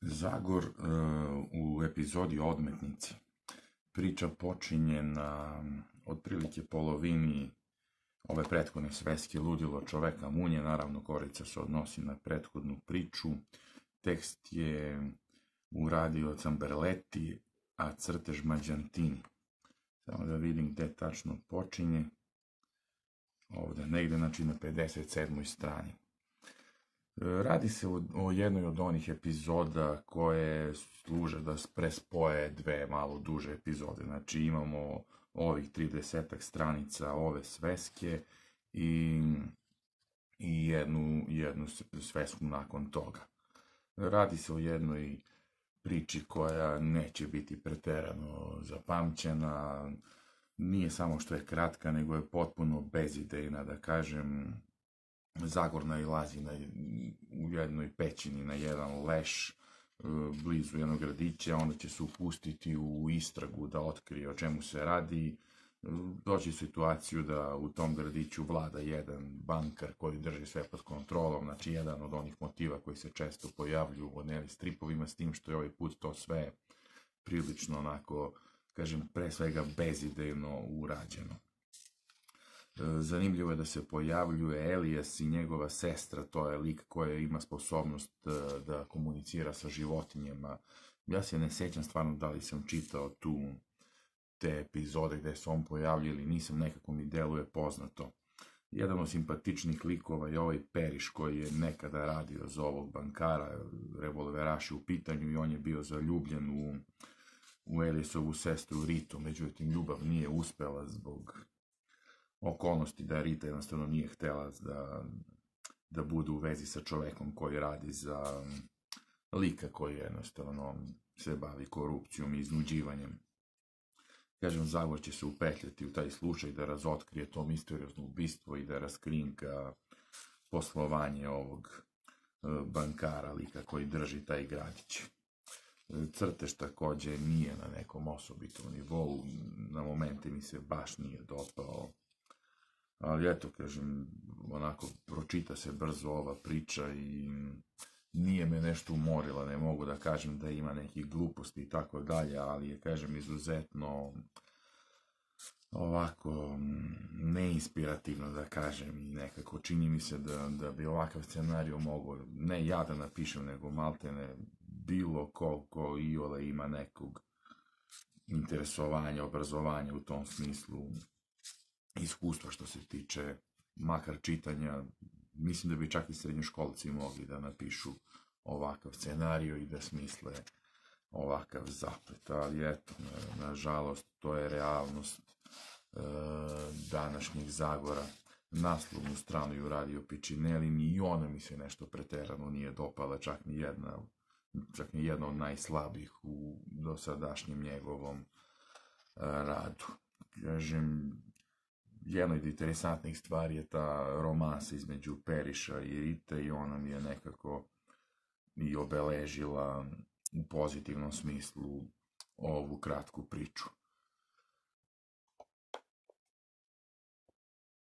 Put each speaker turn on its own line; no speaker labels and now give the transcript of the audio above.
Zagor e, u epizodi Odmetnici. Priča počinje na otprilike polovini ove prethodne sveske ludilo čoveka munje, naravno korica se odnosi na prethodnu priču. Tekst je uradio Camberleti, a crtež Mađantini. Samo da vidim gde tačno počinje. Ovde, negde, znači na 57. strani. Radi se o, jednoj od onih epizoda koje služe da prespoje dve malo duže epizode. Znači imamo ovih 30 stranica ove sveske i, i jednu, jednu svesku nakon toga. Radi se o jednoj priči koja neće biti preterano zapamćena, nije samo što je kratka, nego je potpuno bezidejna, da kažem, Zagor nailazi na, u jednoj pećini na jedan leš e, blizu jednog gradića, onda će se upustiti u istragu da otkrije o čemu se radi, e, doći situaciju da u tom gradiću vlada jedan bankar koji drži sve pod kontrolom, znači jedan od onih motiva koji se često pojavljuju u Neli stripovima, s tim što je ovaj put to sve prilično onako, kažem, pre svega bezidejno urađeno. Zanimljivo je da se pojavljuje Elias i njegova sestra, to je lik koja ima sposobnost da, da komunicira sa životinjama. Ja se ne sećam stvarno da li sam čitao tu te epizode gde se on pojavlja ili nisam, nekako mi deluje poznato. Jedan od simpatičnih likova je ovaj Periš koji je nekada radio za ovog bankara, revolveraši u pitanju i on je bio zaljubljen u, u Eliasovu sestru Ritu, međutim ljubav nije uspela zbog okolnosti da Rita jednostavno nije htela da, da bude u vezi sa čovekom koji radi za lika koji jednostavno se bavi korupcijom i iznuđivanjem. Kažem, Zagor će se upetljati u taj slučaj da razotkrije to misteriozno ubistvo i da raskrinka poslovanje ovog e, bankara, lika koji drži taj gradić. E, crtež takođe nije na nekom osobitom nivou, na momente mi se baš nije dopao ali eto, kažem, onako, pročita se brzo ova priča i nije me nešto umorila, ne mogu da kažem da ima nekih gluposti i tako dalje, ali je, kažem, izuzetno ovako neinspirativno da kažem i nekako čini mi se da, da bi ovakav scenariju mogo, ne ja da napišem, nego maltene bilo ko ko i ole ima nekog interesovanja, obrazovanja u tom smislu iskustva što se tiče makar čitanja, mislim da bi čak i srednjoškolci mogli da napišu ovakav scenariju i da smisle ovakav zaplet, ali eto, nažalost, to je realnost e, današnjeg Zagora. Naslovnu stranu ju radio Pičineli, ni ona mi se nešto preterano nije dopala, čak ni jedna, čak ni jedna od najslabih u dosadašnjem njegovom e, radu. Kažem, jedna od interesantnih stvari je ta romansa između Periša i Rite i ona mi je nekako i obeležila u pozitivnom smislu ovu kratku priču.